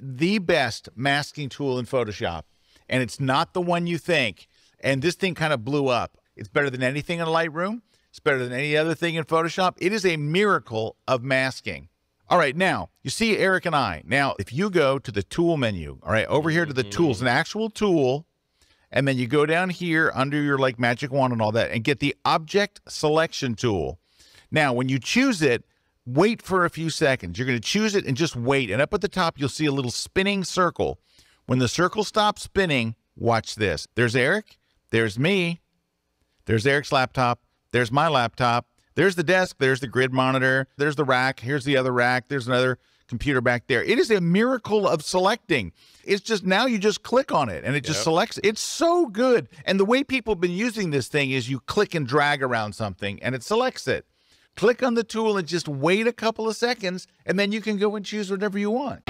the best masking tool in Photoshop, and it's not the one you think. And this thing kind of blew up. It's better than anything in Lightroom. It's better than any other thing in Photoshop. It is a miracle of masking. All right, now you see Eric and I. Now, if you go to the tool menu, all right, over here to the tools, an actual tool, and then you go down here under your like magic wand and all that, and get the object selection tool. Now, when you choose it, wait for a few seconds. You're going to choose it and just wait. And up at the top, you'll see a little spinning circle. When the circle stops spinning, watch this. There's Eric. There's me. There's Eric's laptop. There's my laptop. There's the desk. There's the grid monitor. There's the rack. Here's the other rack. There's another computer back there. It is a miracle of selecting. It's just now you just click on it and it just Yep. selects. It's so good. And the way people have been using this thing is you click and drag around something and it selects it. Click on the tool and just wait a couple of seconds and then you can go and choose whatever you want.